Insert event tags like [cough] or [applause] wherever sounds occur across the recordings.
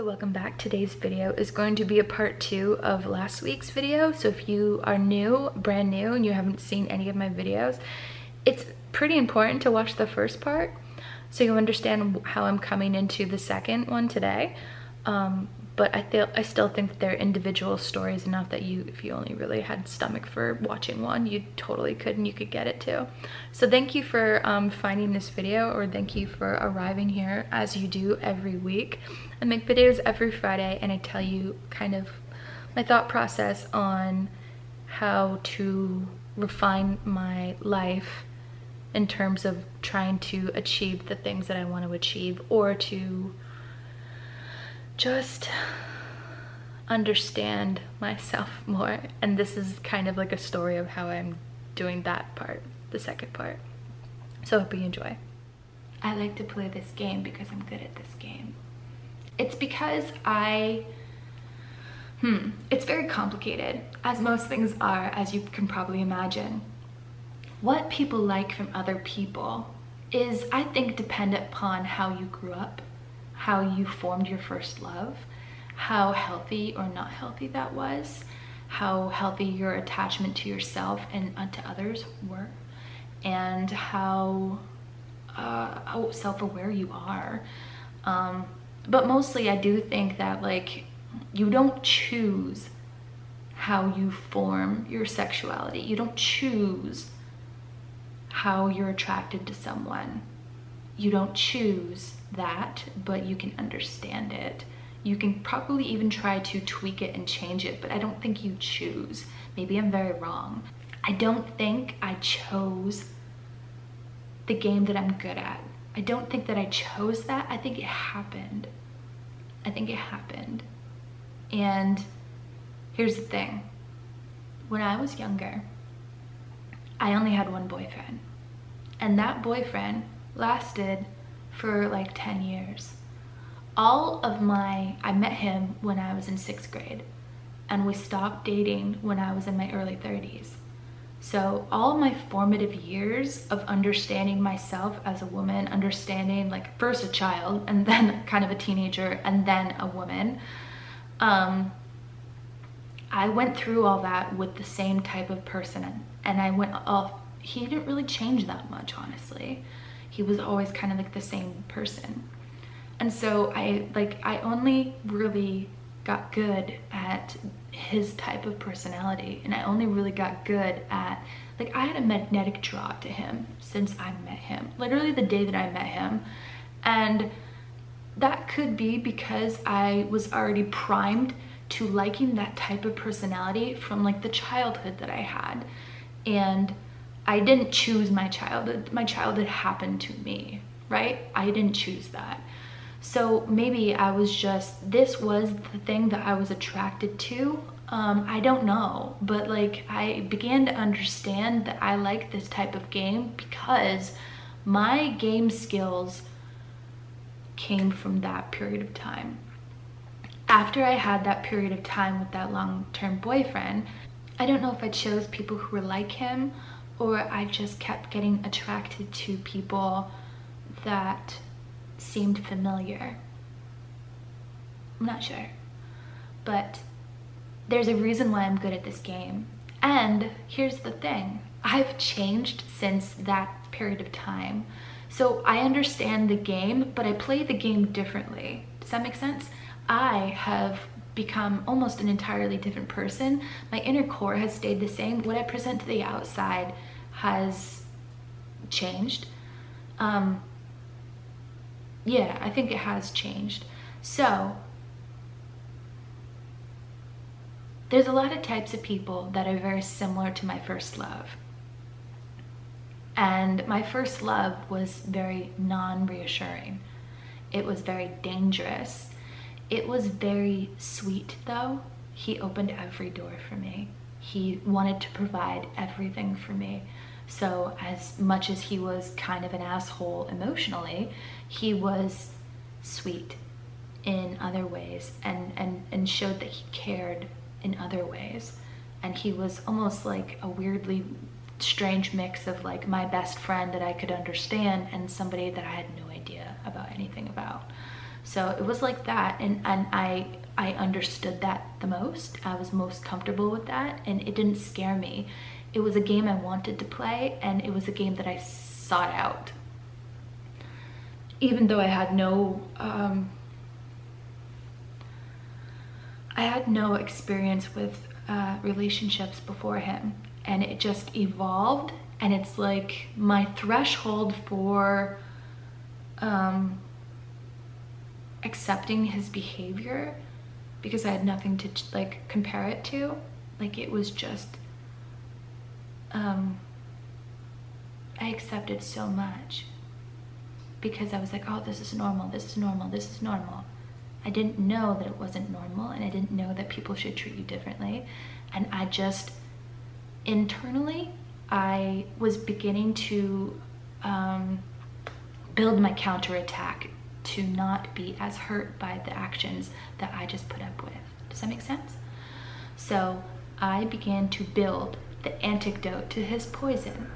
So welcome back. Today's video is going to be a part two of last week's video. So if you are new, brand new, and you haven't seen any of my videos, it's pretty important to watch the first part so you understand how I'm coming into the second one today. Um, but I feel I still think they're individual stories enough that you if you only really had stomach for watching one you totally could and you could get it too so thank you for um, finding this video or thank you for arriving here as you do every week I make videos every Friday and I tell you kind of my thought process on how to refine my life in terms of trying to achieve the things that I want to achieve or to just understand myself [laughs] more. And this is kind of like a story of how I'm doing that part, the second part. So I hope you enjoy. I like to play this game because I'm good at this game. It's because I, hmm, it's very complicated, as most things are, as you can probably imagine. What people like from other people is, I think, dependent upon how you grew up how you formed your first love, how healthy or not healthy that was, how healthy your attachment to yourself and to others were, and how, uh, self-aware you are. Um, but mostly I do think that like you don't choose how you form your sexuality. You don't choose how you're attracted to someone. You don't choose that, but you can understand it. You can probably even try to tweak it and change it, but I don't think you choose. Maybe I'm very wrong. I don't think I chose the game that I'm good at. I don't think that I chose that. I think it happened. I think it happened. And here's the thing. When I was younger, I only had one boyfriend. And that boyfriend lasted for like 10 years. All of my, I met him when I was in sixth grade and we stopped dating when I was in my early 30s. So all my formative years of understanding myself as a woman, understanding like first a child and then [laughs] kind of a teenager and then a woman, um, I went through all that with the same type of person and I went off, he didn't really change that much, honestly he was always kind of like the same person. And so I like I only really got good at his type of personality and I only really got good at like I had a magnetic draw to him since I met him. Literally the day that I met him. And that could be because I was already primed to liking that type of personality from like the childhood that I had. And I didn't choose my childhood. My childhood happened to me, right? I didn't choose that. So maybe I was just, this was the thing that I was attracted to. Um, I don't know, but like I began to understand that I like this type of game because my game skills came from that period of time. After I had that period of time with that long-term boyfriend, I don't know if I chose people who were like him or I just kept getting attracted to people that seemed familiar. I'm not sure. But there's a reason why I'm good at this game. And here's the thing. I've changed since that period of time. So I understand the game, but I play the game differently. Does that make sense? I have become almost an entirely different person. My inner core has stayed the same. What I present to the outside has changed. Um, yeah, I think it has changed. So, there's a lot of types of people that are very similar to my first love. And my first love was very non-reassuring. It was very dangerous. It was very sweet though. He opened every door for me. He wanted to provide everything for me. So as much as he was kind of an asshole emotionally, he was sweet in other ways and, and, and showed that he cared in other ways. And he was almost like a weirdly strange mix of like my best friend that I could understand and somebody that I had no idea about anything about. So it was like that and, and I I understood that the most. I was most comfortable with that and it didn't scare me. It was a game I wanted to play and it was a game that I sought out. Even though I had no um, I had no experience with uh, relationships before him and it just evolved and it's like my threshold for um, accepting his behavior because I had nothing to like compare it to like it was just um, I accepted so much because I was like oh this is normal this is normal this is normal I didn't know that it wasn't normal and I didn't know that people should treat you differently and I just internally I was beginning to um, build my counterattack to not be as hurt by the actions that I just put up with. Does that make sense? So I began to build the antidote to his poison.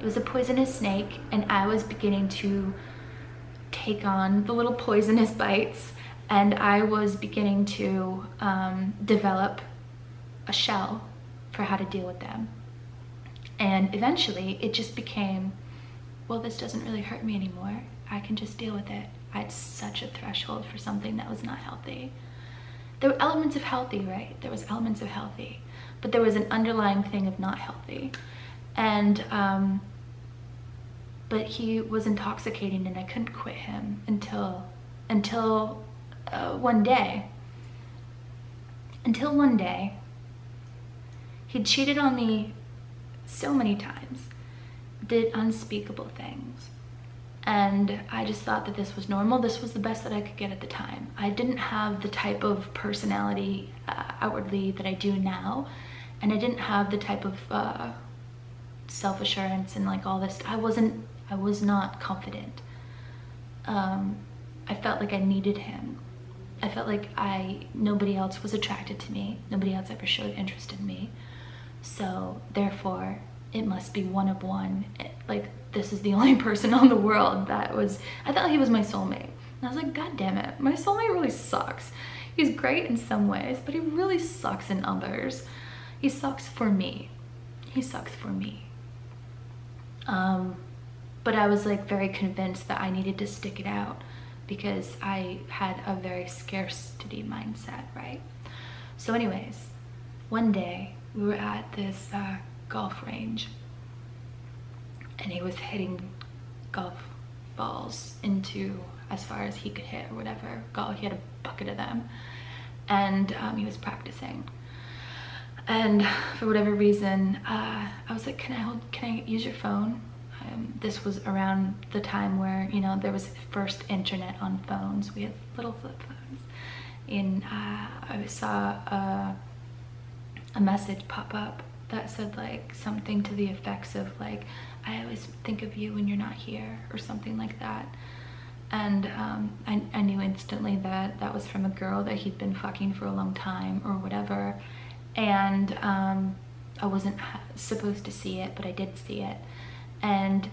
It was a poisonous snake and I was beginning to take on the little poisonous bites and I was beginning to um, develop a shell for how to deal with them. And eventually it just became, well, this doesn't really hurt me anymore. I can just deal with it. I had such a threshold for something that was not healthy. There were elements of healthy, right? There was elements of healthy, but there was an underlying thing of not healthy. And, um, but he was intoxicating and I couldn't quit him until, until uh, one day. Until one day, he cheated on me so many times, did unspeakable things. And I just thought that this was normal. This was the best that I could get at the time. I didn't have the type of personality uh, outwardly that I do now. And I didn't have the type of uh, self-assurance and like all this. I wasn't, I was not confident. Um, I felt like I needed him. I felt like I, nobody else was attracted to me. Nobody else ever showed interest in me. So therefore, it must be one of one. It, like this is the [laughs] only person on the world that was, I thought he was my soulmate. And I was like, God damn it, my soulmate really sucks. He's great in some ways, but he really sucks in others. He sucks for me. He sucks for me. Um, but I was like very convinced that I needed to stick it out because I had a very scarcity mindset, right? So anyways, one day we were at this uh, golf range and he was hitting golf balls into as far as he could hit or whatever. Golf, he had a bucket of them and um, he was practicing. And for whatever reason, uh, I was like, can I hold, can I use your phone? Um, this was around the time where, you know, there was first internet on phones. We had little flip phones. And uh, I saw a, a message pop up that said like something to the effects of like, I always think of you when you're not here or something like that. And um, I, I knew instantly that that was from a girl that he'd been fucking for a long time or whatever. And um, I wasn't supposed to see it, but I did see it. And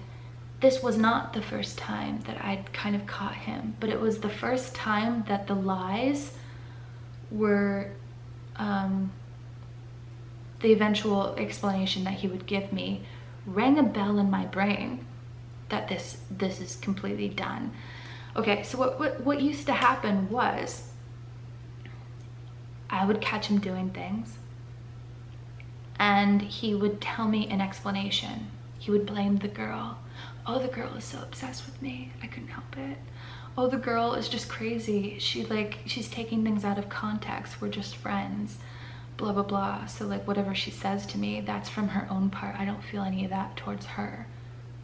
this was not the first time that I'd kind of caught him, but it was the first time that the lies were um, the eventual explanation that he would give me rang a bell in my brain that this this is completely done. Okay, so what, what, what used to happen was I would catch him doing things and he would tell me an explanation. He would blame the girl. Oh, the girl is so obsessed with me. I couldn't help it. Oh, the girl is just crazy. She like, she's taking things out of context. We're just friends blah blah blah so like whatever she says to me that's from her own part i don't feel any of that towards her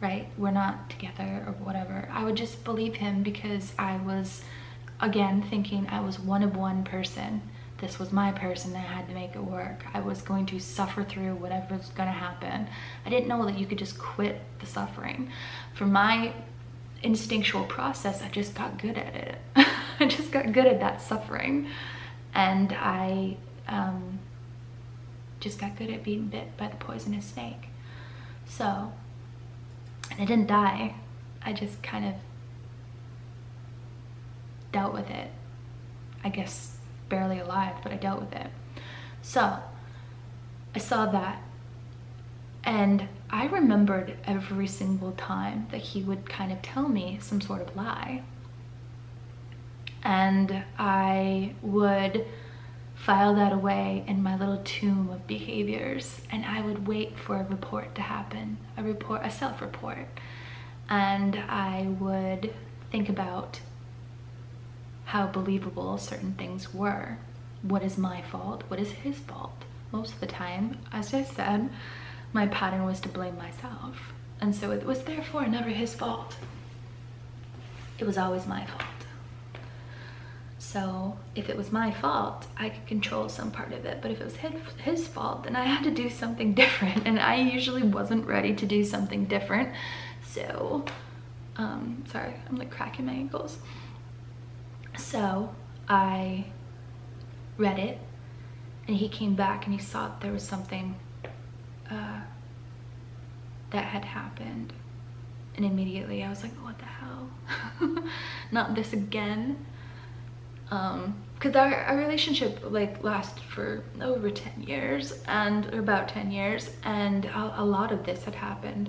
right we're not together or whatever i would just believe him because i was again thinking i was one of one person this was my person that had to make it work i was going to suffer through whatever was going to happen i didn't know that you could just quit the suffering for my instinctual process i just got good at it [laughs] i just got good at that suffering and i um, just got good at being bit by the poisonous snake. So, and I didn't die. I just kind of dealt with it. I guess barely alive, but I dealt with it. So I saw that and I remembered every single time that he would kind of tell me some sort of lie. And I would file that away in my little tomb of behaviors and I would wait for a report to happen, a report, a self-report. And I would think about how believable certain things were. What is my fault? What is his fault? Most of the time, as I said, my pattern was to blame myself. And so it was therefore never his fault. It was always my fault. So if it was my fault, I could control some part of it. But if it was his, his fault, then I had to do something [laughs] different. And I usually wasn't ready to do something different. So, um, sorry, I'm like cracking my ankles. So I read it and he came back and he saw that there was something uh, that had happened. And immediately I was like, what the hell? [laughs] Not this again. Um, because our, our relationship like lasted for over 10 years and about 10 years and a, a lot of this had happened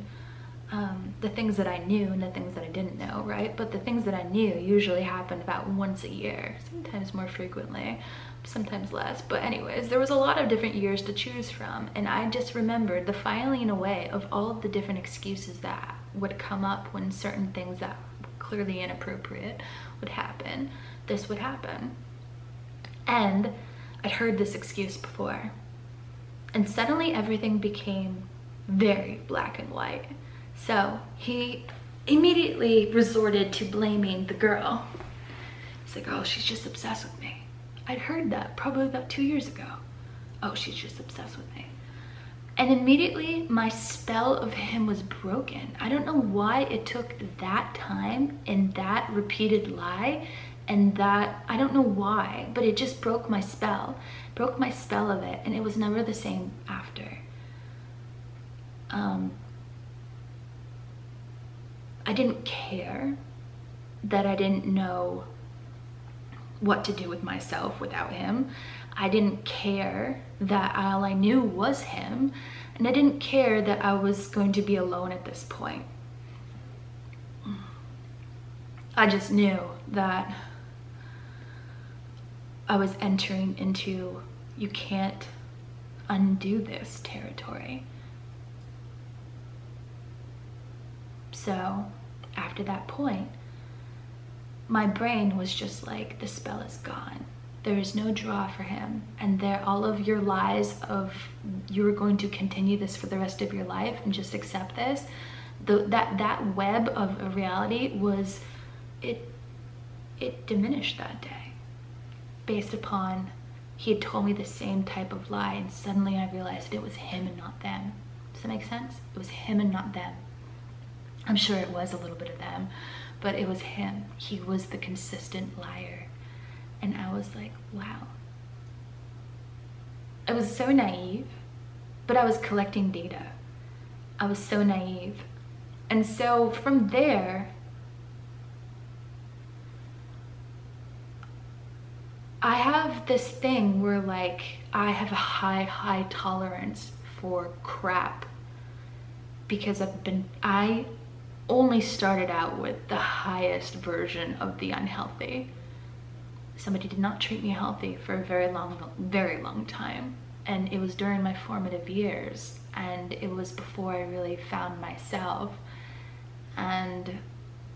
um, the things that I knew and the things that I didn't know, right? But the things that I knew usually happened about once a year, sometimes more frequently, sometimes less. But anyways, there was a lot of different years to choose from. And I just remembered the filing away of all of the different excuses that would come up when certain things that were clearly inappropriate would happen. This would happen. And I'd heard this excuse before. And suddenly everything became very black and white so he immediately resorted to blaming the girl. He's like, oh, she's just obsessed with me. I'd heard that probably about two years ago. Oh, she's just obsessed with me. And immediately my spell of him was broken. I don't know why it took that time and that repeated lie and that, I don't know why, but it just broke my spell. Broke my spell of it and it was never the same after. Um, I didn't care that I didn't know what to do with myself without him. I didn't care that all I knew was him. And I didn't care that I was going to be alone at this point. I just knew that I was entering into you can't undo this territory. So after that point, my brain was just like, the spell is gone. There is no draw for him. And there, all of your lies of you're going to continue this for the rest of your life and just accept this, the, that, that web of reality was, it, it diminished that day based upon he had told me the same type of lie and suddenly I realized it was him and not them. Does that make sense? It was him and not them. I'm sure it was a little bit of them, but it was him. He was the consistent liar. And I was like, wow. I was so naive, but I was collecting data. I was so naive. And so from there, I have this thing where like I have a high, high tolerance for crap because I've been, I only started out with the highest version of the unhealthy. Somebody did not treat me healthy for a very long, very long time. And it was during my formative years and it was before I really found myself. And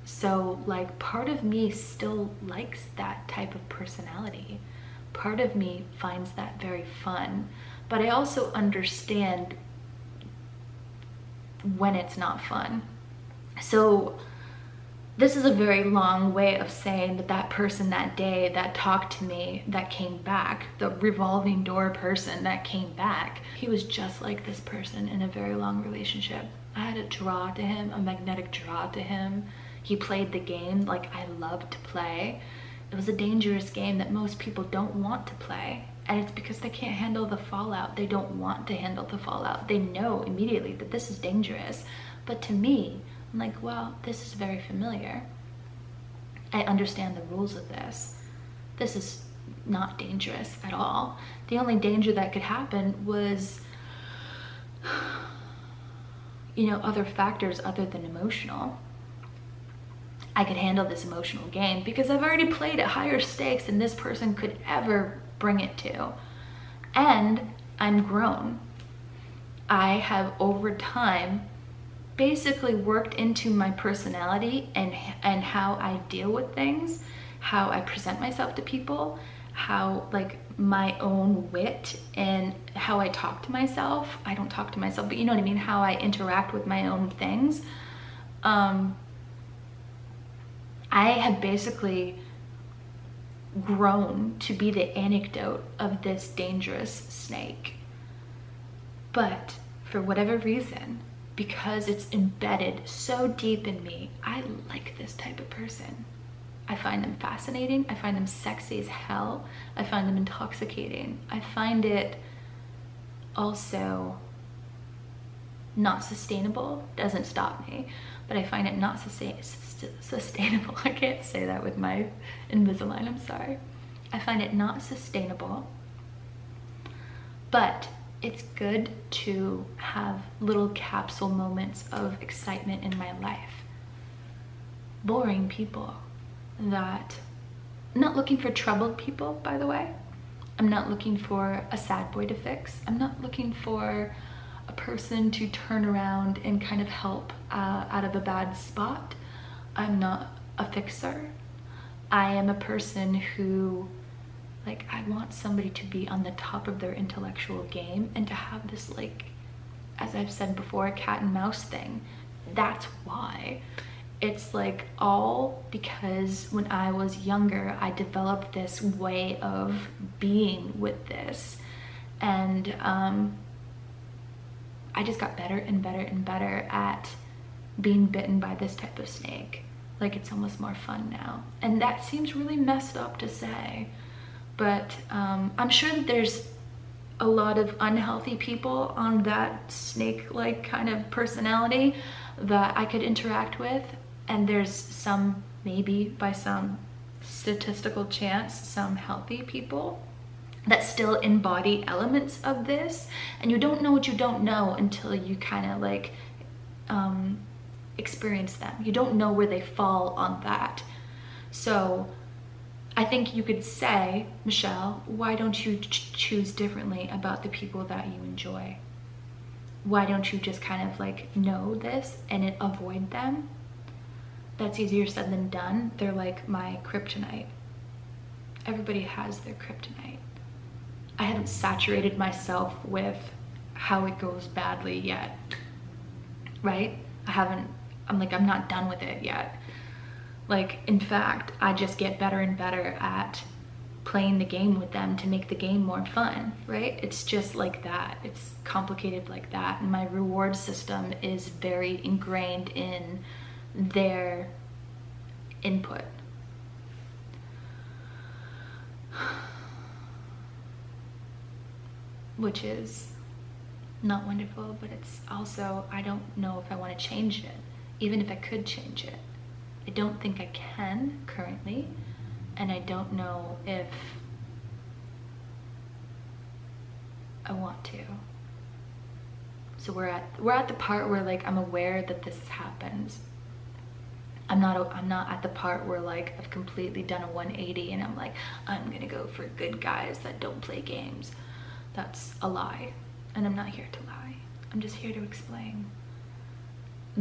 so like part of me still likes that type of personality. Part of me finds that very fun, but I also understand when it's not fun so this is a very long way of saying that that person that day that talked to me that came back the revolving door person that came back he was just like this person in a very long relationship. I had a draw to him a magnetic draw to him. He played the game like i love to play. It was a dangerous game that most people don't want to play and it's because they can't handle the fallout. They don't want to handle the fallout. They know immediately that this is dangerous. But to me I'm like, well, this is very familiar. I understand the rules of this. This is not dangerous at all. The only danger that could happen was, you know, other factors other than emotional. I could handle this emotional game because I've already played at higher stakes than this person could ever bring it to. And I'm grown. I have over time basically worked into my personality and and how I deal with things, how I present myself to people, how like my own wit and how I talk to myself. I don't talk to myself, but you know what I mean, how I interact with my own things. Um I have basically grown to be the anecdote of this dangerous snake. But for whatever reason, because it's embedded so deep in me, I like this type of person. I find them fascinating. I find them sexy as hell. I find them intoxicating. I find it also not sustainable. Doesn't stop me, but I find it not sustainable. [laughs] I can't say that with my Invisalign, I'm sorry. I find it not sustainable, but it's good to have little capsule moments of excitement in my life. Boring people that, I'm not looking for troubled people, by the way. I'm not looking for a sad boy to fix. I'm not looking for a person to turn around and kind of help uh, out of a bad spot. I'm not a fixer. I am a person who like I want somebody to be on the top of their intellectual game and to have this like as I've said before a cat and mouse thing. That's why. It's like all because when I was younger I developed this way of being with this and um, I just got better and better and better at being bitten by this type of snake like it's almost more fun now. And that seems really messed up to say, but um, I'm sure that there's a lot of unhealthy people on that snake-like kind of personality that I could interact with. And there's some, maybe by some statistical chance, some healthy people that still embody elements of this. And you don't know what you don't know until you kind of like um, experience them. You don't know where they fall on that. So I think you could say, Michelle, why don't you ch choose differently about the people that you enjoy? Why don't you just kind of like know this and avoid them? That's easier said than done. They're like my kryptonite. Everybody has their kryptonite. I haven't saturated myself with how it goes badly yet, right? I haven't I'm like, I'm not done with it yet. Like, in fact, I just get better and better at playing the game with them to make the game more fun, right? It's just like that. It's complicated like that. And my reward system is very ingrained in their input. [sighs] Which is not wonderful, but it's also, I don't know if I want to change it even if I could change it. I don't think I can currently, and I don't know if I want to. So we're at we're at the part where like I'm aware that this happens. I'm not I'm not at the part where like I've completely done a 180 and I'm like I'm gonna go for good guys that don't play games. That's a lie, and I'm not here to lie. I'm just here to explain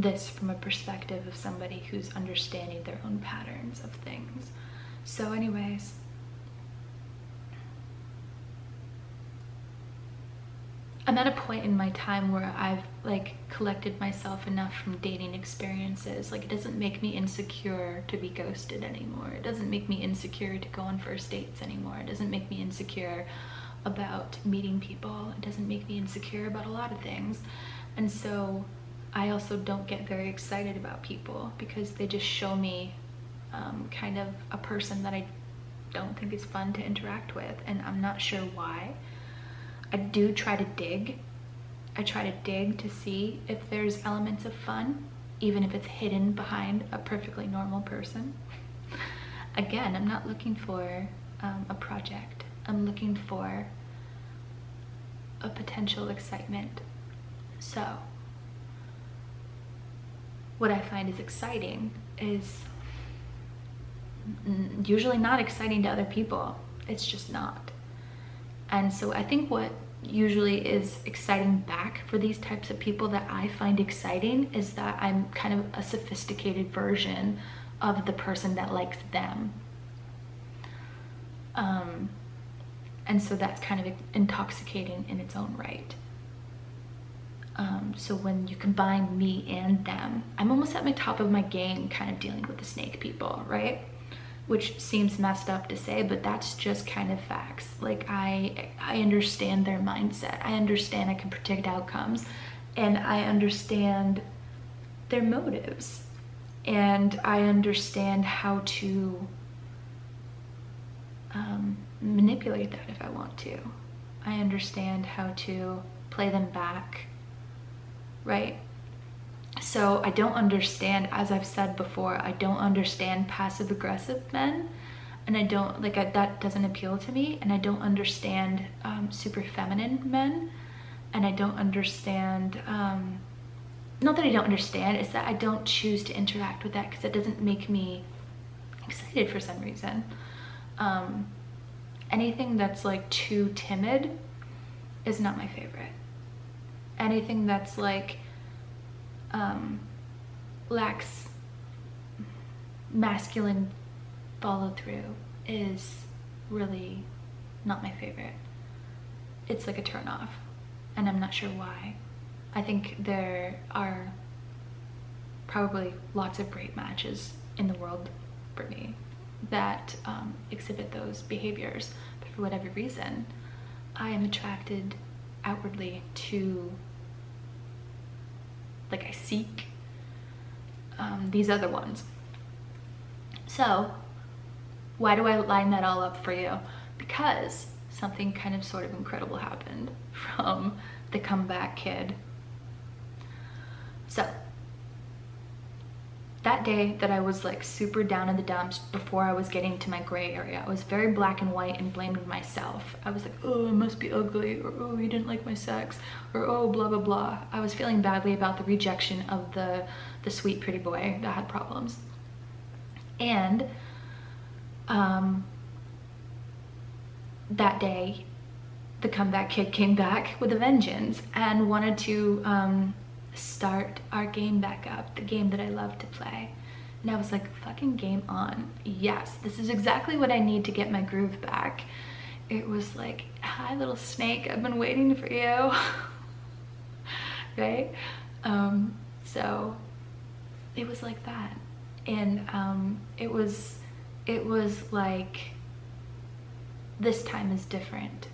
this from a perspective of somebody who's understanding their own patterns of things. So anyways, I'm at a point in my time where I've like collected myself enough from dating experiences. Like it doesn't make me insecure to be ghosted anymore. It doesn't make me insecure to go on first dates anymore. It doesn't make me insecure about meeting people. It doesn't make me insecure about a lot of things. And so I also don't get very excited about people because they just show me um, kind of a person that I don't think is fun to interact with and I'm not sure why. I do try to dig. I try to dig to see if there's elements of fun, even if it's hidden behind a perfectly normal person. again, I'm not looking for um, a project. I'm looking for a potential excitement. So, what I find is exciting is usually not exciting to other people. It's just not. And so I think what usually is exciting back for these types of people that I find exciting is that I'm kind of a sophisticated version of the person that likes them. Um, and so that's kind of intoxicating in its own right. Um, so when you combine me and them, I'm almost at my top of my game kind of dealing with the snake people, right? Which seems messed up to say, but that's just kind of facts. Like I, I understand their mindset. I understand I can predict outcomes and I understand their motives and I understand how to um, manipulate that if I want to. I understand how to play them back right? So I don't understand, as I've said before, I don't understand passive aggressive men and I don't, like I, that doesn't appeal to me and I don't understand um, super feminine men and I don't understand, um, not that I don't understand, it's that I don't choose to interact with that because it doesn't make me excited for some reason. Um, anything that's like too timid is not my favorite anything that's like um, lacks masculine follow through is really not my favorite. It's like a turn off and I'm not sure why. I think there are probably lots of great matches in the world, Brittany, that um, exhibit those behaviors. But for whatever reason, I am attracted outwardly to like I seek um, these other ones. So why do I line that all up for you? Because something kind of sort of incredible happened [laughs] from the comeback kid. So that day that I was like super down in the dumps before I was getting to my gray area, I was very black and white and blamed myself. I was like, oh, I must be ugly, or oh, he didn't like my sex, or oh, blah, blah, blah. I was feeling badly about the rejection of the, the sweet, pretty boy that had problems. And um, that day, the comeback kid came back with a vengeance and wanted to um, start our game back up, the game that I love to play. And I was like, fucking game on. Yes, this is exactly what I need to get my groove back. It was like, hi little snake, I've been waiting for you. [laughs] right? Um, so it was like that. And um, it was, it was like, this time is different.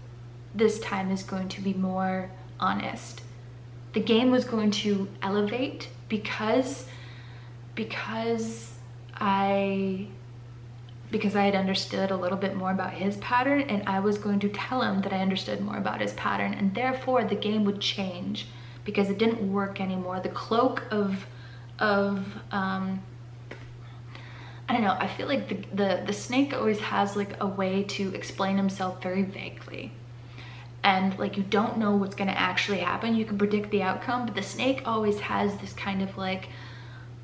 This time is going to be more honest the game was going to elevate because because I because I had understood a little bit more about his pattern and I was going to tell him that I understood more about his pattern and therefore the game would change because it didn't work anymore. The cloak of of um, I don't know, I feel like the, the, the snake always has like a way to explain himself very vaguely and like you don't know what's going to actually happen. You can predict the outcome, but the snake always has this kind of like,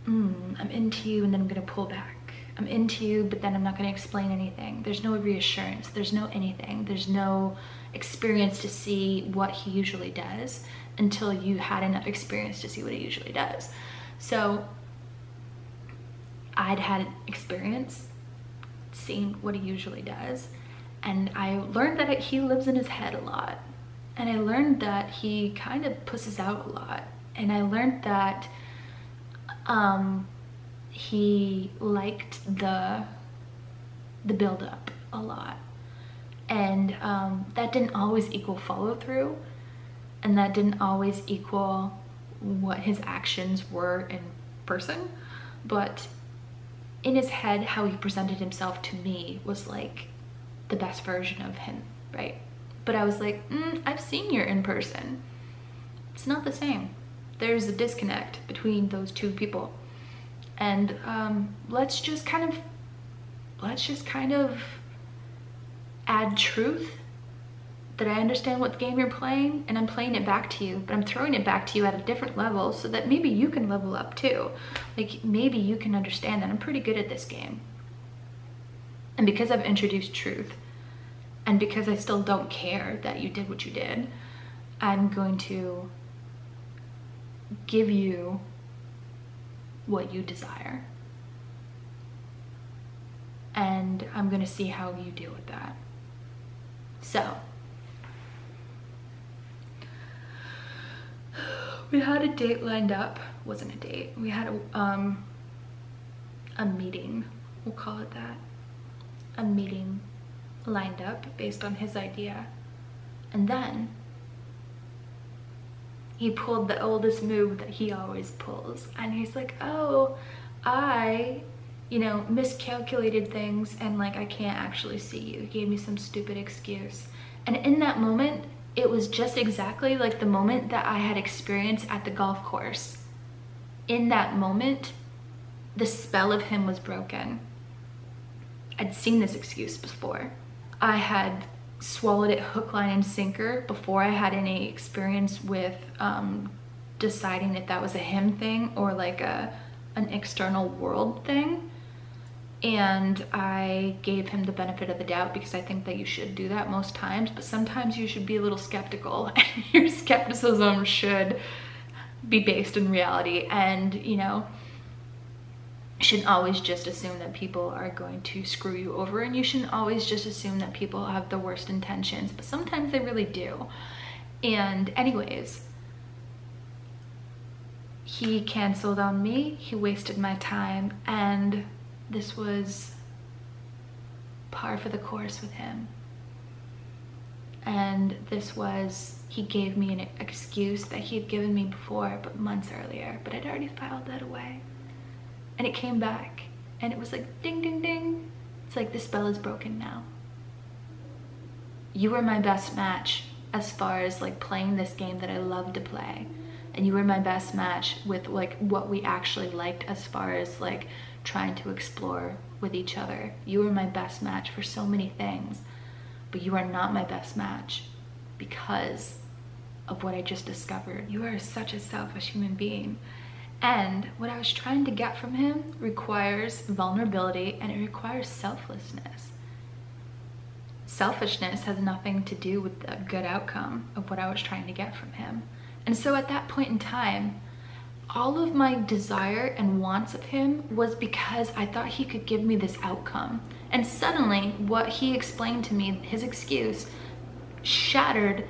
mm, I'm into you and then I'm going to pull back. I'm into you, but then I'm not going to explain anything. There's no reassurance. There's no anything. There's no experience to see what he usually does until you had enough experience to see what he usually does. So I'd had experience seeing what he usually does and I learned that he lives in his head a lot. And I learned that he kind of pusses out a lot. And I learned that um, he liked the, the buildup a lot. And um, that didn't always equal follow through. And that didn't always equal what his actions were in person. But in his head, how he presented himself to me was like the best version of him, right? But I was like, mm, I've seen you in person. It's not the same. There's a disconnect between those two people. And um, let's just kind of let's just kind of add truth that I understand what game you're playing and I'm playing it back to you, but I'm throwing it back to you at a different level so that maybe you can level up too. Like maybe you can understand that I'm pretty good at this game. And because I've introduced truth and because I still don't care that you did what you did, I'm going to give you what you desire. And I'm going to see how you deal with that. So, we had a date lined up wasn't a date we had a um a meeting we'll call it that a meeting lined up based on his idea and then he pulled the oldest move that he always pulls and he's like oh i you know miscalculated things and like i can't actually see you he gave me some stupid excuse and in that moment it was just exactly like the moment that I had experienced at the golf course. In that moment, the spell of him was broken. I'd seen this excuse before. I had swallowed it hook, line, and sinker before I had any experience with um, deciding if that was a him thing or like a an external world thing. And I gave him the benefit of the doubt because I think that you should do that most times, but sometimes you should be a little skeptical. And [laughs] your skepticism should be based in reality. And, you know, shouldn't always just assume that people are going to screw you over and you shouldn't always just assume that people have the worst intentions, but sometimes they really do. And anyways, he canceled on me, he wasted my time, and this was par for the course with him. And this was, he gave me an excuse that he had given me before, but months earlier, but I'd already filed that away. And it came back and it was like ding, ding, ding. It's like the spell is broken now. You were my best match as far as like playing this game that I love to play. And you were my best match with like what we actually liked as far as like trying to explore with each other. You were my best match for so many things, but you are not my best match because of what I just discovered. You are such a selfish human being. And what I was trying to get from him requires vulnerability and it requires selflessness. Selfishness has nothing to do with the good outcome of what I was trying to get from him. And so at that point in time, all of my desire and wants of him was because I thought he could give me this outcome. And suddenly, what he explained to me, his excuse, shattered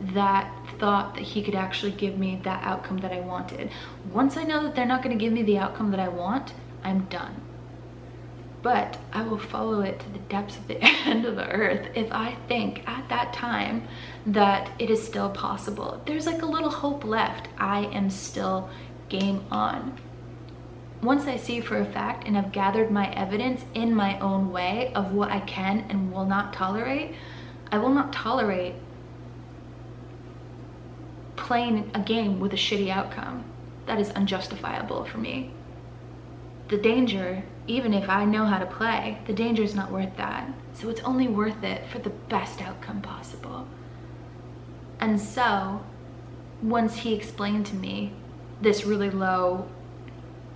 that thought that he could actually give me that outcome that I wanted. Once I know that they're not going to give me the outcome that I want, I'm done. But I will follow it to the depths of the [laughs] end of the earth if I think at that time that it is still possible. There's like a little hope left. I am still game on. Once I see for a fact and have gathered my evidence in my own way of what I can and will not tolerate, I will not tolerate playing a game with a shitty outcome. That is unjustifiable for me. The danger, even if I know how to play, the danger is not worth that. So it's only worth it for the best outcome possible. And so, once he explained to me this really low,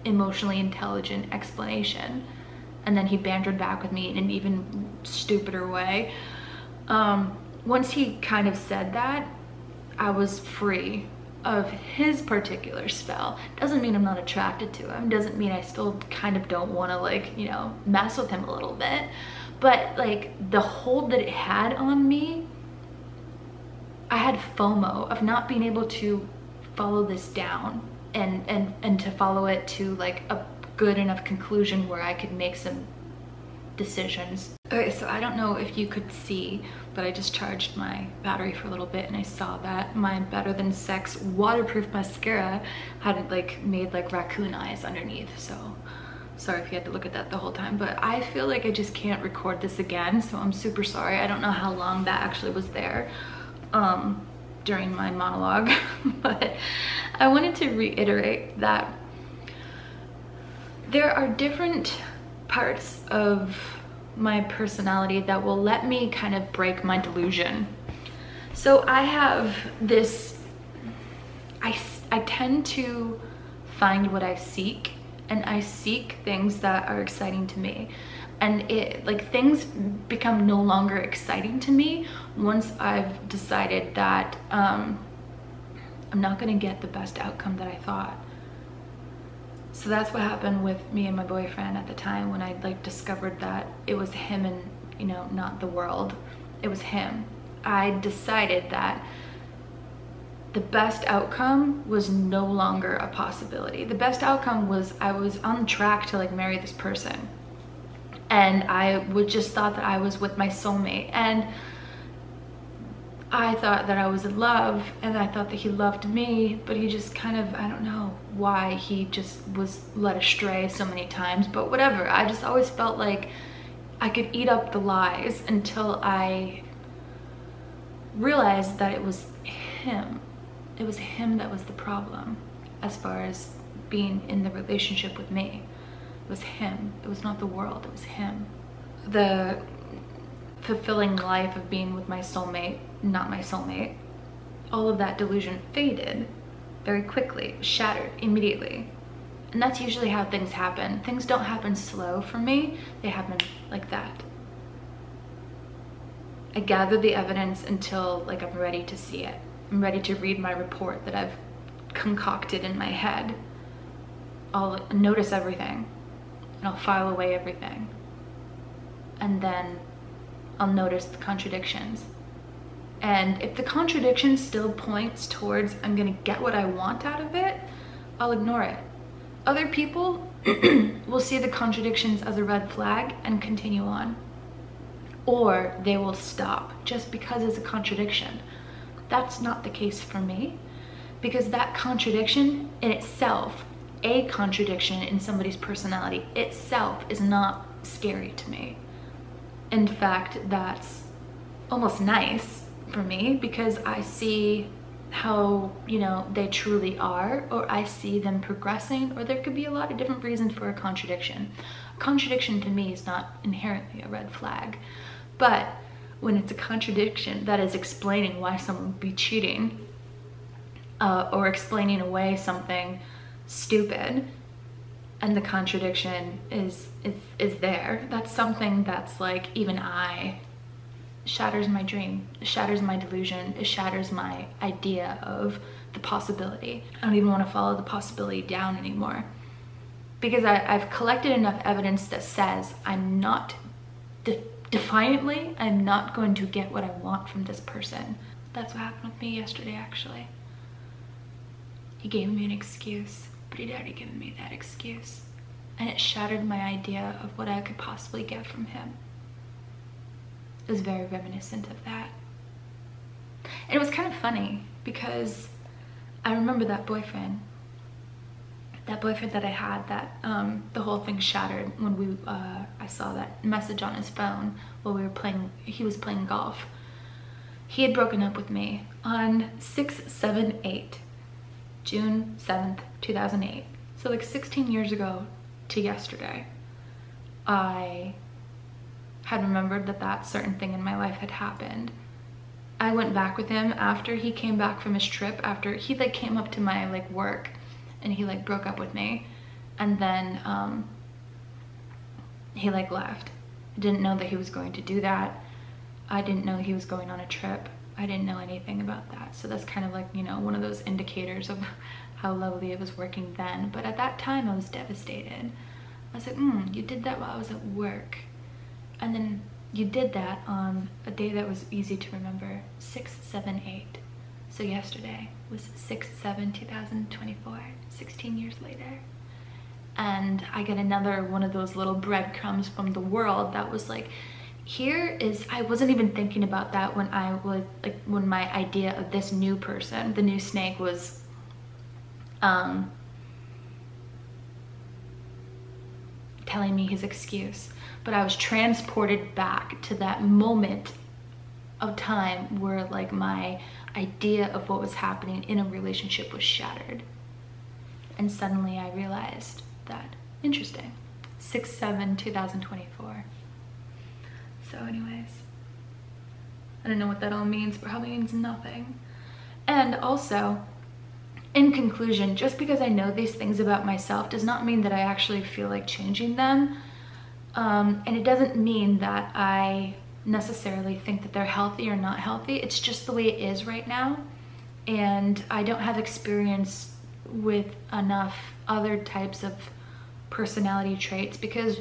emotionally intelligent explanation. And then he bantered back with me in an even stupider way. Um, once he kind of said that, I was free of his particular spell. Doesn't mean I'm not attracted to him. Doesn't mean I still kind of don't want to like, you know, mess with him a little bit. But like the hold that it had on me, I had FOMO of not being able to follow this down and and and to follow it to like a good enough conclusion where I could make some decisions. Okay, so I don't know if you could see, but I just charged my battery for a little bit and I saw that my Better Than Sex waterproof mascara had like made like raccoon eyes underneath. So sorry if you had to look at that the whole time, but I feel like I just can't record this again. So I'm super sorry. I don't know how long that actually was there. Um, during my monologue, [laughs] but I wanted to reiterate that there are different parts of my personality that will let me kind of break my delusion. So I have this, I, I tend to find what I seek and I seek things that are exciting to me. And it like things become no longer exciting to me once I've decided that um, I'm not gonna get the best outcome that I thought. So that's what happened with me and my boyfriend at the time when I like discovered that it was him and you know not the world. It was him. I decided that the best outcome was no longer a possibility. The best outcome was I was on track to like marry this person. And I would just thought that I was with my soulmate. And I thought that I was in love and I thought that he loved me, but he just kind of, I don't know why he just was led astray so many times, but whatever. I just always felt like I could eat up the lies until I realized that it was him. It was him that was the problem as far as being in the relationship with me. It was him. It was not the world, it was him. The fulfilling life of being with my soulmate, not my soulmate, all of that delusion faded very quickly, shattered immediately. And that's usually how things happen. Things don't happen slow for me, they happen like that. I gather the evidence until like I'm ready to see it. I'm ready to read my report that I've concocted in my head. I'll notice everything and I'll file away everything. And then I'll notice the contradictions. And if the contradiction still points towards I'm gonna get what I want out of it, I'll ignore it. Other people [clears throat] will see the contradictions as a red flag and continue on. Or they will stop just because it's a contradiction. That's not the case for me because that contradiction in itself, a contradiction in somebody's personality itself is not scary to me in fact, that's almost nice for me because I see how, you know, they truly are, or I see them progressing, or there could be a lot of different reasons for a contradiction. A contradiction to me is not inherently a red flag, but when it's a contradiction that is explaining why someone would be cheating uh, or explaining away something stupid and the contradiction is is is there that's something that's like even i shatters my dream it shatters my delusion it shatters my idea of the possibility i don't even want to follow the possibility down anymore because I, have collected enough evidence that says i'm not de defiantly i'm not going to get what i want from this person that's what happened with me yesterday actually he gave me an excuse but he'd already given me that excuse. And it shattered my idea of what I could possibly get from him. It was very reminiscent of that. And it was kind of funny because I remember that boyfriend that boyfriend that I had that um, the whole thing shattered when we uh, I saw that message on his phone while we were playing he was playing golf he had broken up with me on 6 7 8 June 7th, 2008. So like 16 years ago to yesterday, I had remembered that that certain thing in my life had happened. I went back with him after he came back from his trip, after he like came up to my like work and he like broke up with me. And then um, he like left. I didn't know that he was going to do that. I didn't know he was going on a trip. I didn't know anything about that. So that's kind of like, you know, one of those indicators of [laughs] how lovely it was working then. But at that time, I was devastated. I was like, hmm, you did that while I was at work. And then you did that on a day that was easy to remember, 6, 7, 8. So yesterday was 6, 7, 2024, 16 years later. And I get another one of those little breadcrumbs from the world that was like, here is I wasn't even thinking about that when I was like when my idea of this new person the new snake was um telling me his excuse but I was transported back to that moment of time where like my idea of what was happening in a relationship was shattered and suddenly I realized that interesting 6 7 2024 So anyways, I don't know what that all means, probably means nothing. And also, in conclusion, just because I know these things about myself does not mean that I actually feel like changing them. Um, and it doesn't mean that I necessarily think that they're healthy or not healthy. It's just the way it is right now. And I don't have experience with enough other types of personality traits because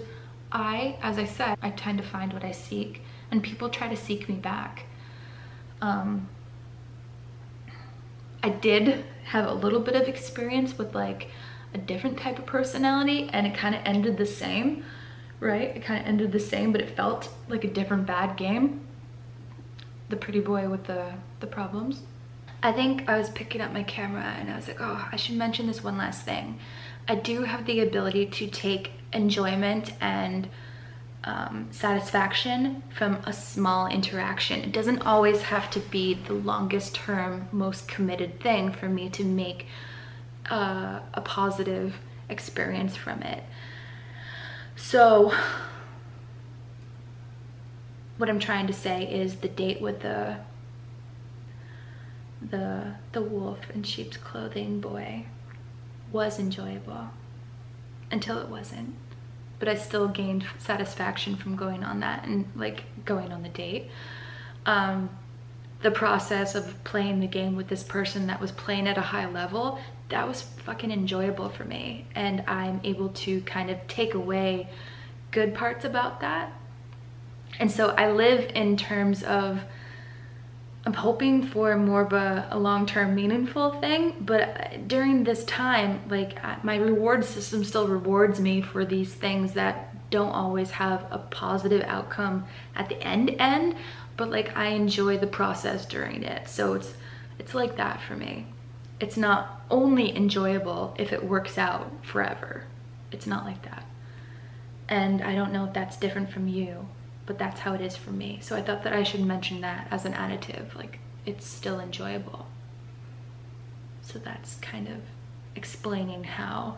I, as I said, I tend to find what I seek and people try to seek me back. Um, I did have a little bit of experience with like a different type of personality and it kind of ended the same, right? It kind of ended the same, but it felt like a different bad game. The pretty boy with the, the problems. I think I was picking up my camera and I was like, oh, I should mention this one last thing. I do have the ability to take enjoyment and um, satisfaction from a small interaction. It doesn't always have to be the longest term, most committed thing for me to make uh, a positive experience from it. So what I'm trying to say is the date with the the the wolf in sheep's clothing boy was enjoyable until it wasn't but I still gained satisfaction from going on that and like going on the date. Um, the process of playing the game with this person that was playing at a high level, that was fucking enjoyable for me. And I'm able to kind of take away good parts about that. And so I live in terms of I'm hoping for more of a, a long-term meaningful thing, but during this time, like my reward system still rewards me for these things that don't always have a positive outcome at the end end, but like I enjoy the process during it. So it's, it's like that for me. It's not only enjoyable if it works out forever. It's not like that. And I don't know if that's different from you but that's how it is for me. So I thought that I should mention that as an additive, like it's still enjoyable. So that's kind of explaining how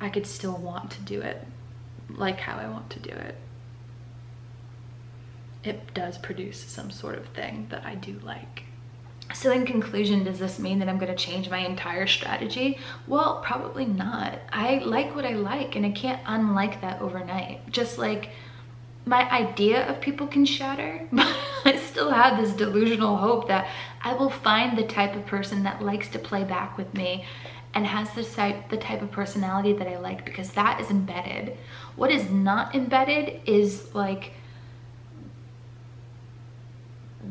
I could still want to do it like how I want to do it. It does produce some sort of thing that I do like. So in conclusion, does this mean that I'm gonna change my entire strategy? Well, probably not. I like what I like and I can't unlike that overnight. Just like my idea of people can shatter, [laughs] but I still have this delusional hope that I will find the type of person that likes to play back with me and has the type, the type of personality that I like because that is embedded. What is not embedded is like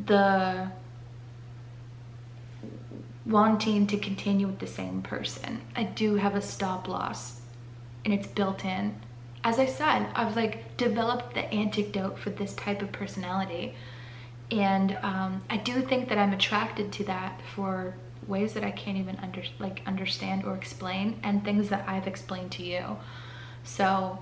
the wanting to continue with the same person. I do have a stop loss and it's built in as I said, I've like developed the antidote for this type of personality. And um, I do think that I'm attracted to that for ways that I can't even under, like understand or explain and things that I've explained to you. So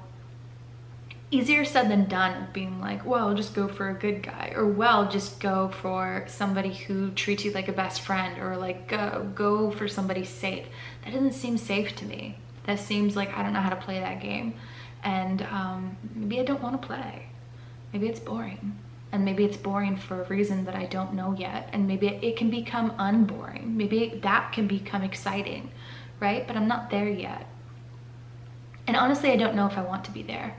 easier said than done being like, well, just go for a good guy or well, just go for somebody who treats you like a best friend or like go, go for somebody safe. That doesn't seem safe to me. That seems like I don't know how to play that game and um, maybe I don't want to play. Maybe it's boring. And maybe it's boring for a reason that I don't know yet. And maybe it can become unboring. Maybe that can become exciting, right? But I'm not there yet. And honestly, I don't know if I want to be there.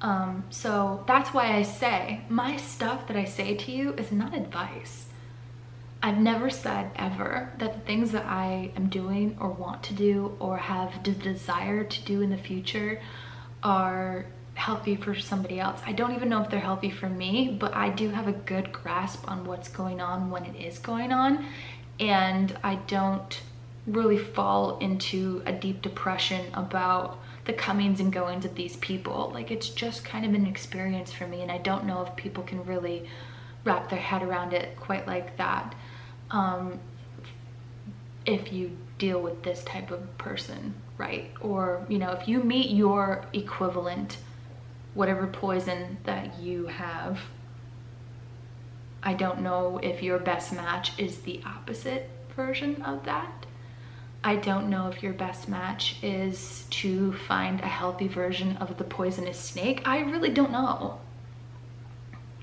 Um, so that's why I say my stuff that I say to you is not advice. I've never said ever that the things that I am doing or want to do or have the desire to do in the future are healthy for somebody else. I don't even know if they're healthy for me, but I do have a good grasp on what's going on when it is going on. And I don't really fall into a deep depression about the comings and goings of these people. Like it's just kind of an experience for me and I don't know if people can really wrap their head around it quite like that um, if you deal with this type of person, right? Or, you know, if you meet your equivalent, whatever poison that you have, I don't know if your best match is the opposite version of that. I don't know if your best match is to find a healthy version of the poisonous snake. I really don't know.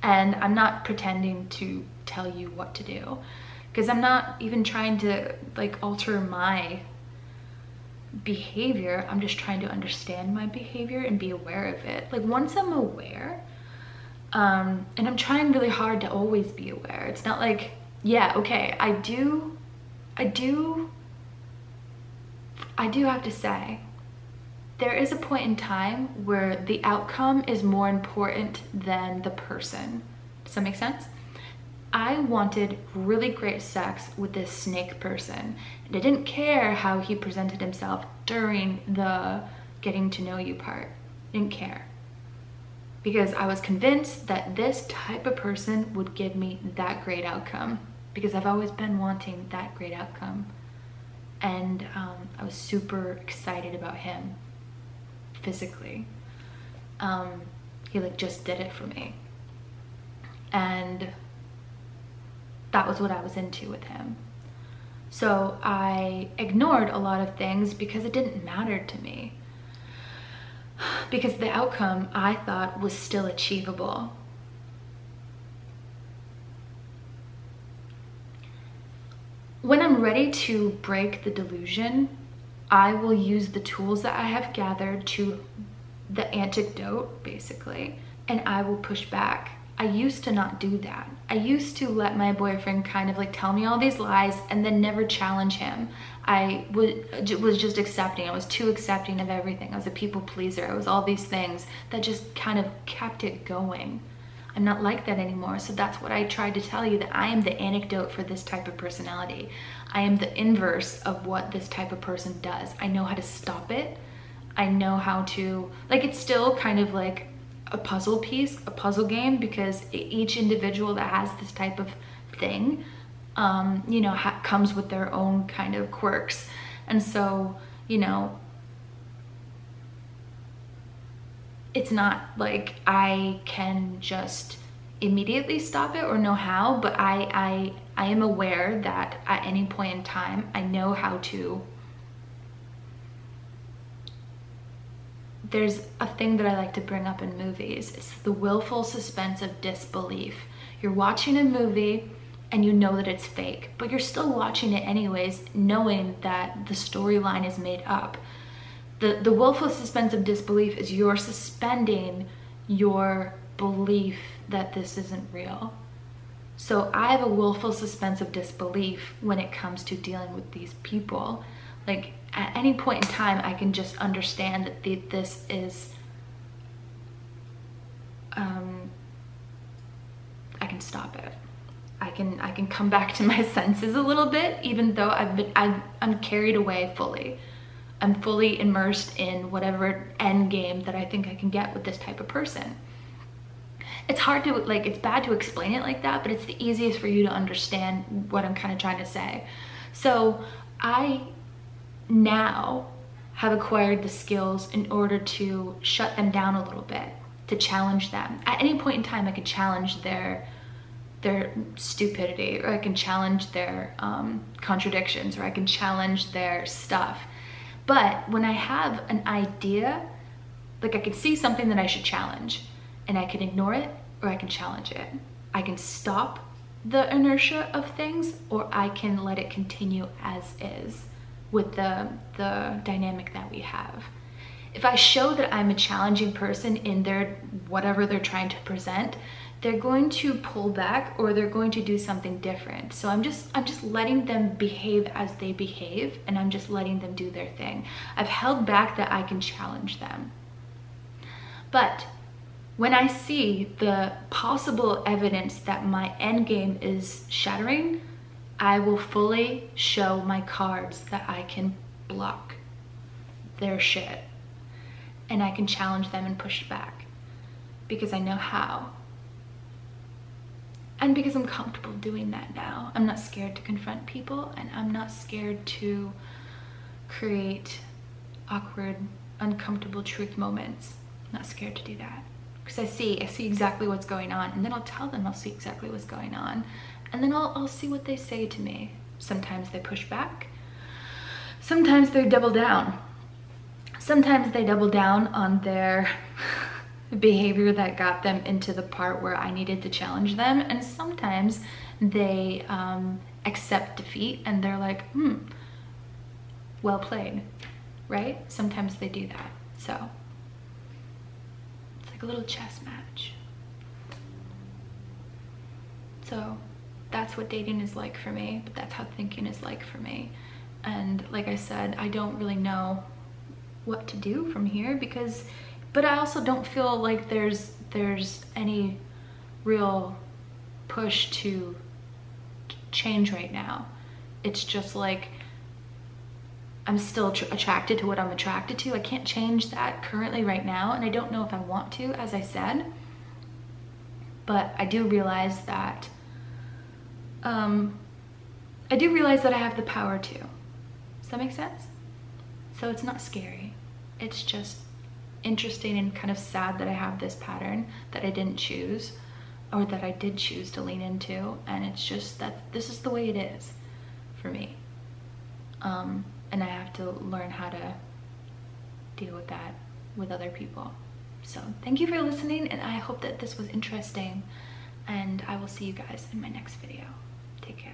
And I'm not pretending to tell you what to do because I'm not even trying to like alter my behavior. I'm just trying to understand my behavior and be aware of it. Like once I'm aware, um, and I'm trying really hard to always be aware. It's not like, yeah, okay, I do, I do, I do have to say, there is a point in time where the outcome is more important than the person. Does that make sense? I wanted really great sex with this snake person. And I didn't care how he presented himself during the getting to know you part. Didn't care. Because I was convinced that this type of person would give me that great outcome. Because I've always been wanting that great outcome. And um, I was super excited about him physically. Um, he like just did it for me. And that was what I was into with him. So I ignored a lot of things because it didn't matter to me. [sighs] Because the outcome I thought was still achievable. When I'm ready to break the delusion, I will use the tools that I have gathered to the antidote, basically, and I will push back I used to not do that. I used to let my boyfriend kind of like tell me all these lies and then never challenge him. I was just accepting. I was too accepting of everything. I was a people pleaser. I was all these things that just kind of kept it going. I'm not like that anymore. So that's what I tried to tell you that I am the anecdote for this type of personality. I am the inverse of what this type of person does. I know how to stop it. I know how to, like, it's still kind of like a puzzle piece, a puzzle game, because each individual that has this type of thing, um, you know, comes with their own kind of quirks. And so, you know, it's not like I can just immediately stop it or know how, but I, I, I am aware that at any point in time, I know how to there's a thing that I like to bring up in movies. It's the willful suspense of disbelief. You're watching a movie and you know that it's fake, but you're still watching it anyways, knowing that the storyline is made up. The, the willful suspense of disbelief is you're suspending your belief that this isn't real. So I have a willful suspense of disbelief when it comes to dealing with these people. Like at any point in time, I can just understand that the, this is, um, I can stop it. I can, I can come back to my [laughs] senses a little bit, even though I've been, i I'm carried away fully. I'm fully immersed in whatever end game that I think I can get with this type of person. It's hard to, like, it's bad to explain it like that, but it's the easiest for you to understand what I'm kind of trying to say. So I now have acquired the skills in order to shut them down a little bit, to challenge them. At any point in time, I could challenge their their stupidity, or I can challenge their um, contradictions, or I can challenge their stuff. But when I have an idea, like I can see something that I should challenge, and I can ignore it, or I can challenge it. I can stop the inertia of things, or I can let it continue as is with the, the dynamic that we have. If I show that I'm a challenging person in their whatever they're trying to present, they're going to pull back or they're going to do something different. So I'm just I'm just letting them behave as they behave and I'm just letting them do their thing. I've held back that I can challenge them. But when I see the possible evidence that my end game is shattering, I will fully show my cards that I can block their shit and I can challenge them and push back because I know how. And because I'm comfortable doing that now. I'm not scared to confront people and I'm not scared to create awkward, uncomfortable truth moments. I'm not scared to do that because I see, I see exactly what's going on and then I'll tell them I'll see exactly what's going on and then I'll, I'll see what they say to me. Sometimes they push back. Sometimes they double down. Sometimes they double down on their behavior that got them into the part where I needed to challenge them. And sometimes they um, accept defeat and they're like, hmm, well played, right? Sometimes they do that. So it's like a little chess match. So that's what dating is like for me, but that's how thinking is like for me. And like I said, I don't really know what to do from here because but I also don't feel like there's there's any real push to change right now. It's just like I'm still attracted to what I'm attracted to. I can't change that currently right now, and I don't know if I want to, as I said. But I do realize that um, I do realize that I have the power to. Does that make sense? So it's not scary. It's just interesting and kind of sad that I have this pattern that I didn't choose or that I did choose to lean into. And it's just that this is the way it is for me. Um, and I have to learn how to deal with that with other people. So thank you for listening and I hope that this was interesting and I will see you guys in my next video. Take care.